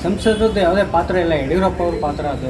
ಸಂಸದದ್ದು ಯಾವುದೇ ಪಾತ್ರ ಇಲ್ಲ ಯಡಿಯೂರಪ್ಪ ಅವ್ರ ಪಾತ್ರ ಅದು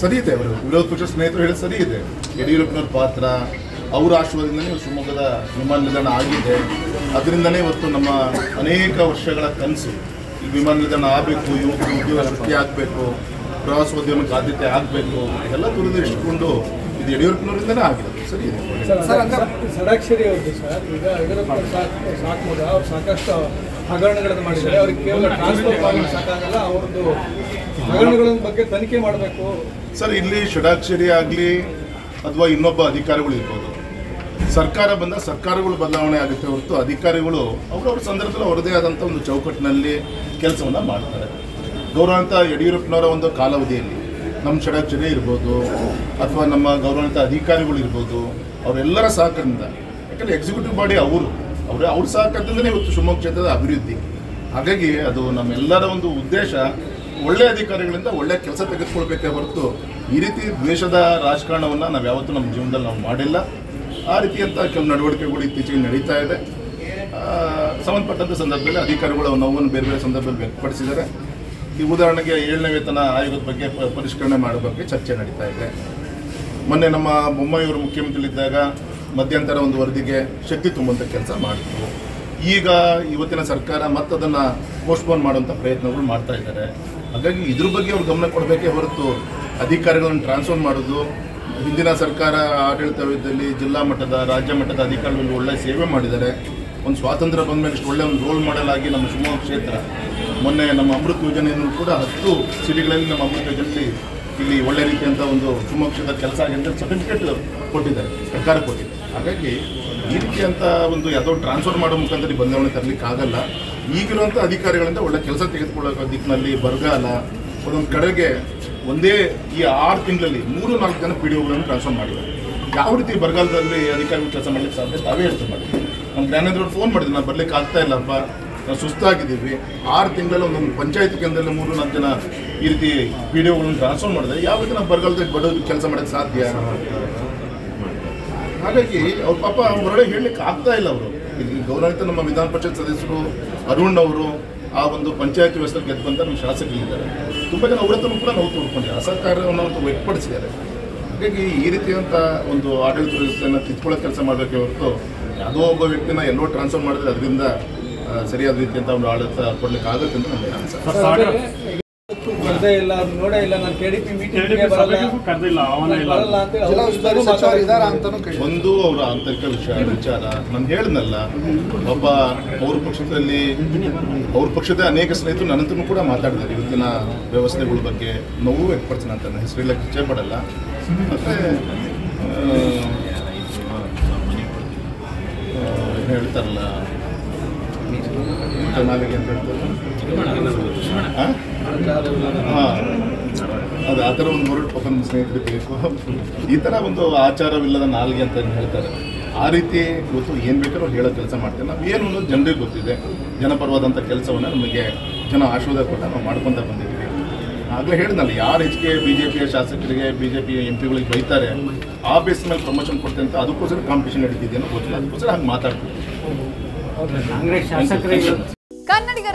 ಸರಿ ಇದೆ ಅವರು ವಿರೋಧ ಪಕ್ಷ ಸ್ನೇಹಿತರು ಹೇಳಿ ಸರಿ ಇದೆ ಯಡಿಯೂರಪ್ಪನವ್ರ ಪಾತ್ರ ಅವರ ಆಶೀರ್ವಾದದಿಂದಲೇ ಶಿವಮೊಗ್ಗದ ವಿಮಾನ ನಿಲ್ದಾಣ ಆಗಿದೆ ಅದರಿಂದನೇ ಇವತ್ತು ನಮ್ಮ ಅನೇಕ ವರ್ಷಗಳ ಕನಸು ಈ ವಿಮಾನ ನಿಲ್ದಾಣ ಆಗಬೇಕು ಯುವಕರು ಉದ್ಯೋಗ ಸೃಷ್ಟಿ ಆಗಬೇಕು ಪ್ರವಾಸೋದ್ಯಮಕ್ಕೆ ಆದ್ಯತೆ ಆಗಬೇಕು ಎಲ್ಲ ದುರದೃಷ್ಟಕೊಂಡು ಇದು ಯಡಿಯೂರಪ್ಪನವರಿಂದನೇ ಆಗಿದೆ ಸರಿ ಇದೆ ಸರ್ ಅವ್ರದ್ದು ಸರ್ ಈಗ ಯಡಿಯೂರಪ್ಪ ಸಾಕು ಸಾಕು ಅವ್ರು ಸಾಕಷ್ಟು ಹಗರಣಗಳನ್ನು ಮಾಡಿದ್ದಾರೆ. ಅವ್ರಿಗೆ ಕೇವಲ ಟ್ರಾನ್ಸ್ಫರ್ ಸಾಕಾಗಲ್ಲ, ಅವ್ರದ್ದು ಹಗರಣಗಳ ಬಗ್ಗೆ ತನಿಖೆ ಮಾಡಬೇಕು. ಸರ್, ಇಲ್ಲಿ ಷಡಾಕ್ಷರಿ ಆಗಲಿ ಅಥವಾ ಇನ್ನೊಬ್ಬ ಅಧಿಕಾರಿಗಳು ಇರ್ಬೋದು. ಸರ್ಕಾರ ಬಂದ ಸರ್ಕಾರಗಳು ಬದಲಾವಣೆ ಆಗುತ್ತೆ ಹೊರತು ಅಧಿಕಾರಿಗಳು ಅವರವ್ರ ಸಂದರ್ಭದಲ್ಲಿ ಅವರದೇ ಆದಂಥ ಒಂದು ಚೌಕಟ್ಟಿನಲ್ಲಿ ಕೆಲಸವನ್ನು ಮಾಡ್ತಾರೆ. ಗೌರವಾನ್ವಿತ ಯಡಿಯೂರಪ್ಪನವರ ಒಂದು ಕಾಲಾವಧಿಯಲ್ಲಿ ನಮ್ಮ ಷಡಾಕ್ಷರಿ ಇರ್ಬೋದು ಅಥವಾ ನಮ್ಮ ಗೌರವಾನ್ವಿತ ಅಧಿಕಾರಿಗಳು ಇರ್ಬೋದು, ಅವರೆಲ್ಲರ ಸಹಕಾರದಿಂದ, ಯಾಕಂದರೆ ಎಕ್ಸಿಕ್ಯೂಟಿವ್ ಬಾಡಿ ಅವರು ಅವರ ಅವ್ರ ಸಹಕಾರದಿಂದಲೇ ಇವತ್ತು ಶಿವಮೊಗ್ಗ ಕ್ಷೇತ್ರದ ಅಭಿವೃದ್ಧಿ. ಹಾಗಾಗಿ ಅದು ನಮ್ಮೆಲ್ಲರ ಒಂದು ಉದ್ದೇಶ ಒಳ್ಳೆ ಅಧಿಕಾರಿಗಳಿಂದ ಒಳ್ಳೆ ಕೆಲಸ ತೆಗೆದುಕೊಳ್ಬೇಕೇ ಹೊರತು ಈ ರೀತಿ ದ್ವೇಷದ ರಾಜಕಾರಣವನ್ನು ನಾವು ಯಾವತ್ತೂ ನಮ್ಮ ಜೀವನದಲ್ಲಿ ನಾವು ಮಾಡಿಲ್ಲ. ಆ ರೀತಿಯಂಥ ಕೆಲವು ನಡವಳಿಕೆಗಳು ಇತ್ತೀಚೆಗೆ ನಡೀತಾ ಇದೆ. ಸಂಬಂಧಪಟ್ಟಂಥ ಸಂದರ್ಭದಲ್ಲಿ ಅಧಿಕಾರಿಗಳು ನೋವನ್ನು ಬೇರೆ ಬೇರೆ ಸಂದರ್ಭದಲ್ಲಿ ವ್ಯಕ್ತಪಡಿಸಿದ್ದಾರೆ. ಈ ಉದಾಹರಣೆಗೆ ಏಳನೇ ವೇತನ ಆಯೋಗದ ಬಗ್ಗೆ ಪರಿಷ್ಕರಣೆ ಮಾಡೋ ಬಗ್ಗೆ ಚರ್ಚೆ ನಡೀತಾ ಇದೆ. ಮೊನ್ನೆ ನಮ್ಮ ಬೊಮ್ಮಾಯಿಯವರು ಮುಖ್ಯಮಂತ್ರಿಗಳಿದ್ದಾಗ ಮಧ್ಯಂತರ ಒಂದು ವರದಿಗೆ ಶಕ್ತಿ ತುಂಬುವಂಥ ಕೆಲಸ ಮಾಡಿದ್ರು. ಈಗ ಇವತ್ತಿನ ಸರ್ಕಾರ ಮತ್ತದನ್ನು ಪೋಸ್ಟ್ಪೋನ್ ಮಾಡುವಂಥ ಪ್ರಯತ್ನಗಳು ಮಾಡ್ತಾ ಇದ್ದಾರೆ. ಹಾಗಾಗಿ ಇದ್ರ ಬಗ್ಗೆ ಅವ್ರು ಗಮನ ಕೊಡಬೇಕೇ ಹೊರತು ಅಧಿಕಾರಿಗಳನ್ನು ಟ್ರಾನ್ಸ್ಫರ್ ಮಾಡೋದು, ಹಿಂದಿನ ಸರ್ಕಾರ ಆಡಳಿತದಲ್ಲಿ ಜಿಲ್ಲಾ ಮಟ್ಟದ, ರಾಜ್ಯ ಮಟ್ಟದ ಅಧಿಕಾರಿಗಳು ಒಳ್ಳೆ ಸೇವೆ ಮಾಡಿದ್ದಾರೆ. ಒಂದು ಸ್ವಾತಂತ್ರ್ಯ ಬಂದ ಮೇಲೆ ಒಳ್ಳೆ ಒಂದು ರೋಲ್ ಮಾಡೆಲ್ ಆಗಿ ನಮ್ಮ ಶಿವಮೊಗ್ಗ ಕ್ಷೇತ್ರ, ಮೊನ್ನೆ ನಮ್ಮ ಅಮೃತ ಯೋಜನೆಯನ್ನು ಕೂಡ ಹತ್ತು ಸಿಟಿಗಳಲ್ಲಿ ನಮ್ಮ ಅಮೃತ ಯೋಜನೆಯಲ್ಲಿ ಇಲ್ಲಿ ಒಳ್ಳೆ ರೀತಿಯಂಥ ಒಂದು ಶಿವಮೊಗ್ಗ ಕ್ಷೇತ್ರ ಕೆಲಸ ಆಗಿದೆ ಸರ್ಟಿಫಿಕೇಟ್ ಕೊಟ್ಟಿದ್ದಾರೆ, ಸರ್ಕಾರ ಕೊಟ್ಟಿದೆ. ಹಾಗಾಗಿ ಈ ರೀತಿಯಂಥ ಒಂದು ಯಾವುದೋ ಟ್ರಾನ್ಸ್ಫರ್ ಮಾಡೋ ಮುಖಾಂತರ ಬದಲಾವಣೆ ತರಲಿಕ್ಕೆ ಆಗಲ್ಲ. ಈಗಿರುವಂಥ ಅಧಿಕಾರಿಗಳಿಂದ ಒಳ್ಳೆ ಕೆಲಸ ತೆಗೆದುಕೊಳ್ಳೋ ದಿಕ್ಕಿನಲ್ಲಿ ಬರಗಾಲ, ಒಂದೊಂದು ಕಡೆಗೆ ಒಂದೇ ಈ ಆರು ತಿಂಗಳಲ್ಲಿ ಮೂರು ನಾಲ್ಕು ಜನ ಪಿ ಡಿ ಒಗಳನ್ನು ಟ್ರಾನ್ಸ್ಫರ್ ಮಾಡಿದ್ದಾರೆ. ಯಾವ ರೀತಿ ಬರಗಾಲದಲ್ಲಿ ಅಧಿಕಾರಿಗಳು ಕೆಲಸ ಮಾಡಲಿಕ್ಕೆ ಸಾಧ್ಯ ತಾವೇ ಹೇಳ್ತಾ ಮಾಡಿ ನಮ್ಮ ಜ್ಞಾನೇಂದ್ರವ್ರು ಫೋನ್ ಮಾಡಿದ್ರು, ನಾನು ಬರಲಿಕ್ಕೆ ಆಗ್ತಾ ಇಲ್ಲಪ್ಪ ನಾವು ಸುಸ್ತಾಗಿದ್ದೀವಿ. ಆರು ತಿಂಗಳಲ್ಲಿ ಒಂದೊಂದು ಪಂಚಾಯತ್ ಕೇಂದ್ರದಲ್ಲಿ ಮೂರು ನಾಲ್ಕು ಜನ ಈ ರೀತಿ ಪಿ ಡಿ ಒಗಳನ್ನು ಟ್ರಾನ್ಸ್ಫರ್ ಮಾಡಿದ್ರೆ ಯಾವ ರೀತಿ ನಾವು ಬರಗಾಲದಲ್ಲಿ ಬಡವ್ರಿಗೆ ಕೆಲಸ ಮಾಡೋಕ್ಕೆ ಸಾಧ್ಯ? ಹಾಗಾಗಿ ಅವ್ರ ಪಾಪ ಹೊರಗಡೆ ಹೇಳಲಿಕ್ಕೆ ಆಗ್ತಾ ಇಲ್ಲ ಅವರು ಇಲ್ಲಿ ಗೌರವಿತ ನಮ್ಮ ವಿಧಾನ ಪರಿಷತ್ ಸದಸ್ಯರು ಅರುಣ್ ಅವರು ಆ ಒಂದು ಪಂಚಾಯತ್ ವ್ಯವಸ್ಥೆ ಗೆದ್ದು ಬಂದ ನಮ್ಮ ಶಾಸಕರಿದ್ದಾರೆ ತುಂಬ ಜನ ಅವರ ತನಕ ಕೂಡ ನಾವು ತೋಡ್ಕೊಂಡಿದ್ದಾರೆ ಅಸಹಕಾರವನ್ನು ಅವ್ರು ವ್ಯಕ್ತಪಡಿಸಿದ್ದಾರೆ ಹಾಗಾಗಿ ಈ ರೀತಿಯಂಥ ಒಂದು ಆಡಳಿತ ವ್ಯವಸ್ಥೆಯನ್ನು ತಿದ್ದುಕೊಳ್ಳೋ ಕೆಲಸ ಮಾಡಬೇಕೆ ಹೊರತು ಯಾವುದೋ ಒಬ್ಬ ವ್ಯಕ್ತಿನ ಎಲ್ಲೋ ಟ್ರಾನ್ಸ್ಫರ್ ಮಾಡಿದ್ರೆ ಅದರಿಂದ ಸರಿಯಾದ ರೀತಿಯಂಥ ಒಂದು ಆಡಳಿತ ಕೊಡ್ಲಿಕ್ಕೆ ಆಗುತ್ತೆ ಅಂತ ನನಗೆ ಅನ್ಸುತ್ತೆ ಇಲ್ಲ ಅದು ನೋಡೇ ಇಲ್ಲ ನಾನು ಕೆಡಿಪಿ ಮೀಟಿಂಗ್ ಕರೆದಿಲ್ಲ ಅವನ ಇಲ್ಲ. ಬರಲ್ಲ ಅಂತ ಹೇಳಿ ಜಿಲ್ಲಾ ಉಸ್ತುವಾರಿ ಸಚಿವರು ಇದ್ದಾರಾ ಮಾತಾಡ್ತಿದ್ದಾರೆ. ಕೇಳಿ ಒಂದು ಅವರ ಆಂತರಿಕ ವಿಷಯ ವಿಚಾರ. ನಾನು ಹೇಳಿದ್ನಲ್ಲ ಒಬ್ಬ ಅವ್ರ ಪಕ್ಷದಲ್ಲಿ ಅವ್ರ ಪಕ್ಷದ ಅನೇಕ ಸ್ನೇಹಿತರು ನನ್ನಂತೂ ಕೂಡ ಮಾತಾಡಿದ್ದಾರೆ. ಇವತ್ತಿನ ವ್ಯವಸ್ಥೆಗಳ ಬಗ್ಗೆ ನೋವು ವ್ಯಕ್ತಪಡಿಸಿನ ಅಂತ. ನಾನು ಹೆಸರಿಲ್ಲ ವಿಚಾರ ಪಡಲ್ಲ. ಮತ್ತೆ ಹೇಳ್ತಾರಲ್ಲ ಅಂತ ಹೇಳ್ತಾರೆ ಆ? ಹಾ. ಅದು ಆ ಥರ ಒಂದು ಹೊರಟು ಪಾಪ ನಮ್ಮ ಸ್ನೇಹಿತರು ಬೇಕು ಈ ಥರ ಒಂದು ಆಚಾರವಿಲ್ಲದ ನಾಲ್ಗೆ ಅಂತ ಹೇಳ್ತಾರೆ? ಆ ರೀತಿ ಗೊತ್ತು ಏನು ಬೇಕಾದ್ರೂ ಹೇಳೋ ಕೆಲಸ ಮಾಡ್ತೇವೆ. ನಾವು ಏನು ಅನ್ನೋದು ಜನರಿಗೆ ಗೊತ್ತಿದೆ ಜನಪರವಾದಂಥ ಕೆಲಸವನ್ನು ನಮಗೆ ಜನ ಆಶೀರ್ವಾದ ಕೊಟ್ಟ ನಾವು ಮಾಡ್ಕೊತ ಬಂದಿದ್ದೀವಿ. ಆಗಲೇ ಹೇಳಿದ್ನಲ್ಲ ಯಾರು ಹೆಚ್ಚಿಗೆ ಬಿ ಜೆ ಪಿಯ ಶಾಸಕರಿಗೆ ಬಿ ಜೆ ಪಿಯ ಎಂ ಪಿಗಳಿಗೆ ಬೈತಾರೆ ಆ ಬೇಸ್ ಮೇಲೆ ಪ್ರಮೋಷನ್ ಕೊಡ್ತೇನೆ ಅಂತ ಅದಕ್ಕೋಸ್ಕರ ಕಾಂಪಿಟೇಷನ್ ನಡೀತಿದೆ ಅನ್ನೋ ಗೊತ್ತಿಲ್ಲ. ಅದಕ್ಕೋಸ್ಕರ ಹಂಗೆ ಮಾತಾಡ್ತೀವಿ. ಕಾಂಗ್ರೆಸ್ ಶಾಸಕರಿಗೆ ಕನ್ನಡಿಗರ